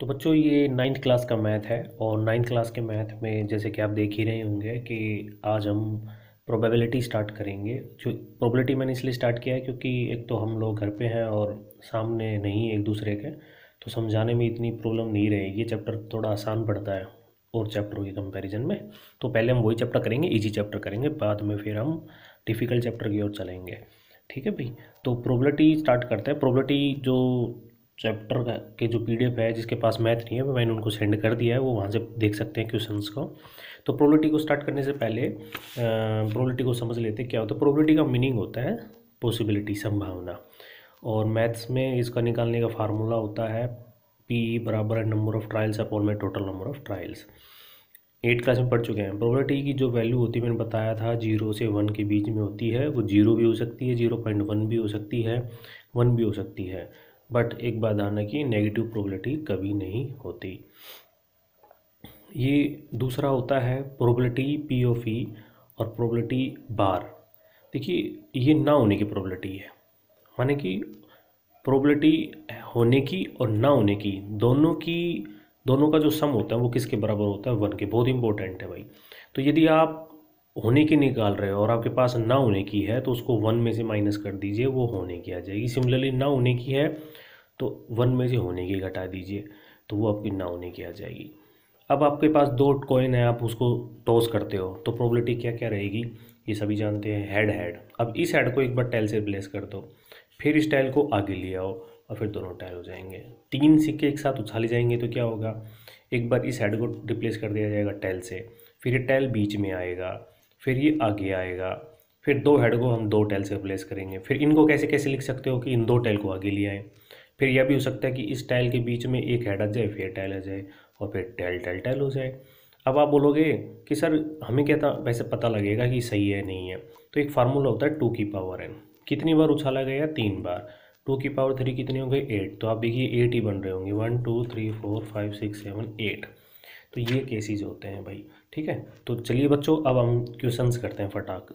तो बच्चों, ये नाइन्थ क्लास का मैथ है और नाइन्थ क्लास के मैथ में जैसे कि आप देख ही रहे होंगे कि आज हम प्रोबेबिलिटी स्टार्ट करेंगे। जो प्रोबेबिलिटी मैंने इसलिए स्टार्ट किया है क्योंकि एक तो हम लोग घर पे हैं और सामने नहीं, एक दूसरे के तो समझाने में इतनी प्रॉब्लम नहीं रहेगी। चैप्टर थोड़ा आसान पड़ता है और चैप्टरों के कंपैरिजन में। तो पहले हम वही चैप्टर करेंगे इजी चैप्टर करेंगे, बाद में फिर हम डिफ़िकल्ट चैप्टर की ओर चलेंगे। ठीक है भाई? तो प्रोबेबिलिटी स्टार्ट करते हैं। प्रोबेबिलिटी जो चैप्टर का, के जो पीडीएफ है, जिसके पास मैथ नहीं है वो मैंने उनको सेंड कर दिया है। वो वहाँ से देख सकते हैं क्वेश्चंस को। तो प्रोबेबिलिटी को स्टार्ट करने से पहले प्रोबेबिलिटी को समझ लेते हैं क्या होता है। प्रोबेबिलिटी का मीनिंग होता है पॉसिबिलिटी संभावना। और मैथ्स में इसका निकालने का फार्मूला होता है पी बराबर नंबर ऑफ़ ट्रायल्स अपॉन में total number of trials eight class में पढ़ चुके हैं। प्रोबेबिलिटी की जो वैल्यू होती है, मैंने बताया था ज़ीरो से वन के बीच में होती है। वो ज़ीरो भी हो सकती है ज़ीरो पॉइंट वन भी हो सकती है वन भी हो सकती है। बट एक बात आना कि नेगेटिव प्रोबेबिलिटी कभी नहीं होती। ये दूसरा होता है प्रोबेबिलिटी पी ऑफ़ ई और प्रोबेबिलिटी बार देखिए, ये ना होने की प्रोबेबिलिटी है। माने कि प्रोबेबिलिटी होने की और ना होने की, दोनों की, दोनों का जो सम होता है वो किसके बराबर होता है? वन के। बहुत इंपॉर्टेंट है भाई। तो यदि आप होने की निकाल रहे हो और आपके पास ना होने की है तो उसको वन में से माइनस कर दीजिए, वो होने की आ जाएगी। सिमिलरली ना होने की है तो वन में से होने की घटा दीजिए तो वो आपकी ना होने की आ जाएगी। अब आपके पास दो कॉइन है, आप उसको टॉस करते हो तो प्रोबेबिलिटी क्या क्या रहेगी? ये सभी जानते हैं हेड हेड अब इस हेड को एक बार टैल से रिप्लेस कर दो, फिर इस टाइल को आगे ले आओ, और फिर दोनों टाइल हो जाएँगे। तीन सिक्के एक साथ उछाले जाएँगे तो क्या होगा? एक बार इस हेड को रिप्लेस कर दिया जाएगा टैल से, फिर ये टैल बीच में आएगा फिर ये आगे आएगा। फिर दो हेड को हम दो टेल से रिप्लेस करेंगे। फिर इनको कैसे कैसे लिख सकते हो कि इन दो टेल को आगे ले आए? फिर यह भी हो सकता है कि इस टाइल के बीच में एक हेड आ जाए, फिर टाइल आ जाए और फिर टेल टेल टेल हो जाए। अब आप बोलोगे कि सर, हमें क्या था? वैसे पता लगेगा कि सही है, नहीं है। तो एक फार्मूला होता है टू की पावर एन कितनी बार उछाला गया? तीन बार। टू की पावर थ्री कितनी हो गई एट तो आप देखिए एट ही बन रहे होंगे। One two three four five six seven eight तो ये केसेस होते हैं भाई, ठीक है? तो चलिए बच्चों, अब हम क्वेश्चंस करते हैं फटाक।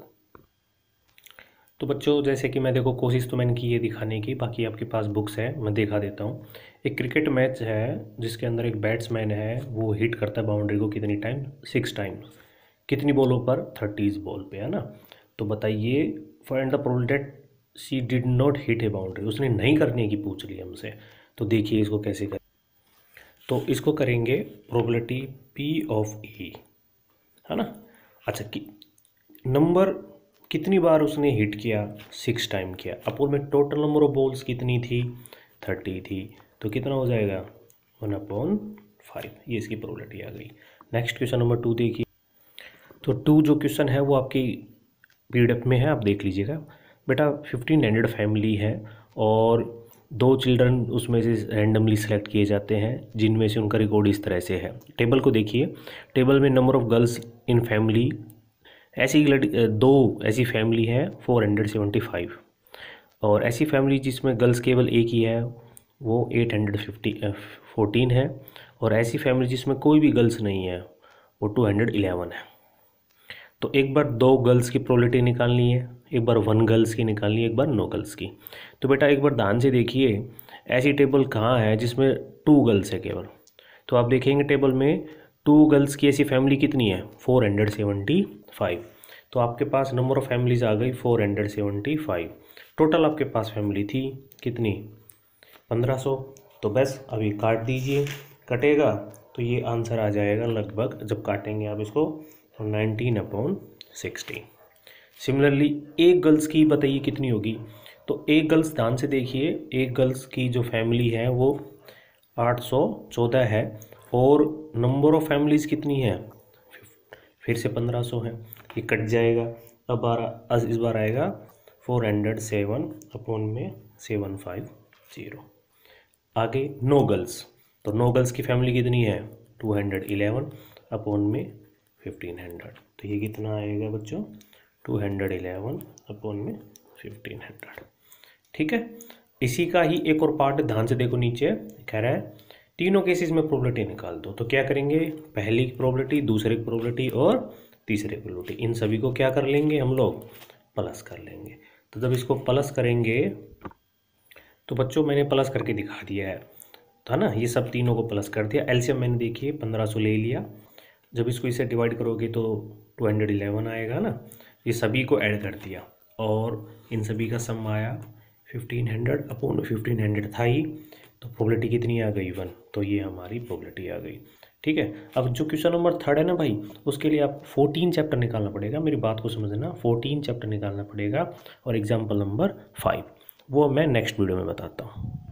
तो बच्चों, जैसे कि मैं देखो, कोशिश तो मैंने की है दिखाने की, बाकी आपके पास बुक्स है, मैं दिखा देता हूँ। एक क्रिकेट मैच है, जिसके अंदर एक बैट्समैन है, वो हिट करता है बाउंड्री को कितनी टाइम सिक्स टाइम कितनी बॉलों पर? थर्टीज बॉल पे, है ना? तो बताइए find the probability that she did not hit a boundary उसने नहीं करने की पूछ ली हमसे। तो देखिए इसको कैसे करें। तो इसको करेंगे प्रोबेबिलिटी पी ऑफ़ ई है ना? अच्छा कि नंबर कितनी बार उसने हिट किया? सिक्स टाइम किया। अपोल में टोटल नंबर ऑफ़ बॉल्स कितनी थी? थर्टी थी। तो कितना हो जाएगा? वन अपॉन फाइव ये इसकी प्रोबेबिलिटी आ गई। नेक्स्ट क्वेश्चन नंबर टू देखिए। तो टू जो क्वेश्चन है, वो आपकी पीडीएफ में है। आप देख लीजिएगा। बेटा फिफ्टीन हंड्रेड फैमिली है और दो चिल्ड्रन उसमें से रैंडमली सेलेक्ट किए जाते हैं, जिनमें से उनका रिकॉर्ड इस तरह से है। टेबल को देखिए। टेबल में number of girls in family ऐसी दो ऐसी फैमिली है फोर हंड्रेड सेवेंटी फाइव और ऐसी फैमिली जिसमें गर्ल्स केवल एक ही है, वो एट हंड्रेड फिफ्टी फोर्टीन है। और ऐसी फैमिली जिसमें कोई भी गर्ल्स नहीं है, वो टू हंड्रेड इलेवन है। तो एक बार दो गर्ल्स की प्रोलिटी निकालनी है, एक बार वन गर्ल्स की निकालनी है, एक बार नो गर्ल्स की। तो बेटा एक बार ध्यान से देखिए, ऐसी टेबल कहाँ है जिसमें टू गर्ल्स है केवल? तो आप देखेंगे टेबल में टू गर्ल्स की ऐसी फैमिली कितनी है? Four hundred seventy five. तो आपके पास नंबर ऑफ़ फैमिलीज़ आ गई four hundred seventy five. Total आपके पास फैमिली थी कितनी? पंद्रह सौ। तो बस अभी काट दीजिए। कटेगा तो ये आंसर आ जाएगा लगभग, जब काटेंगे आप इसको तो नाइनटीन अपॉन सिक्सटीन सिमिलरली एक गर्ल्स की बताइए कितनी होगी? तो एक गर्ल्स ध्यान से देखिए, एक गर्ल्स की जो फैमिली है वो आठ सौ चौदह है और नंबर ऑफ़ फैमिलीज़ कितनी है? फिर से पंद्रह सौ है। ये कट जाएगा। अब बारह इस बार आएगा फोर हंड्रेड सेवन अपॉन में सेवन फाइव ज़ीरो आगे नो गर्ल्स तो नो गर्ल्स की फैमिली कितनी है? टू हंड्रेड इलेवन अपॉन में फिफ्टीन हंड्रेड। तो ये कितना आएगा बच्चों? टू हंड्रेड इलेवन अपॉन में फिफ्टीन हंड्रेड। ठीक है? इसी का ही एक और पार्ट ध्यान से देखो नीचे। कह रहा है, तीनों केसेस में प्रोबेबिलिटी निकाल दो। तो क्या करेंगे? पहली प्रोबेबिलिटी दूसरे की प्रोबेबिलिटी और तीसरे प्रोबेबिलिटी इन सभी को क्या कर लेंगे हम लोग? प्लस कर लेंगे। तो जब इसको प्लस करेंगे तो बच्चों मैंने प्लस करके दिखा दिया है। था ना? ये सब तीनों को प्लस कर दिया। एलसीएम मैंने देखिए, पंद्रह सौ ले लिया। जब इसको इसे डिवाइड करोगे तो टू हंड्रेड इलेवन आएगा ना, ये सभी को ऐड कर दिया। और इन सभी का सम आया fifteen hundred upon fifteen hundred था ही तो प्रोबेबिलिटी कितनी आ गई? वन तो ये हमारी प्रोबेबिलिटी आ गई। ठीक है? अब जो क्वेश्चन नंबर थर्ड है ना भाई, उसके लिए आप फोर्टीन चैप्टर निकालना पड़ेगा। मेरी बात को समझना फोर्टीन चैप्टर निकालना पड़ेगा। और एग्ज़ाम्पल नंबर फाइव वो मैं नेक्स्ट वीडियो में बताता हूँ।